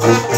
Thank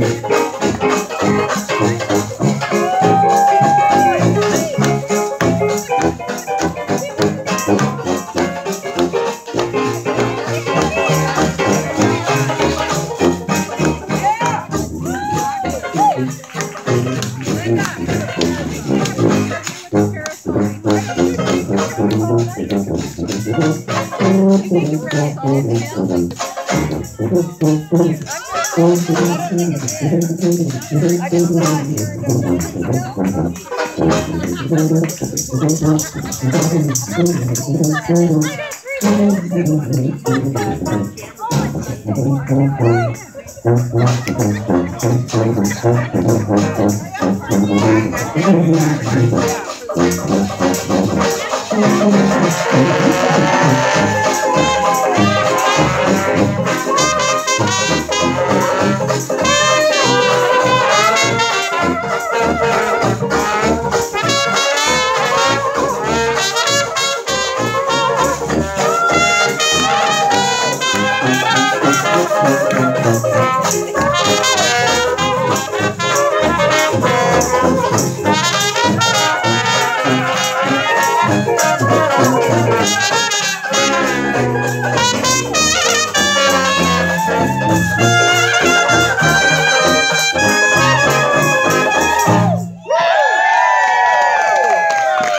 you. I'm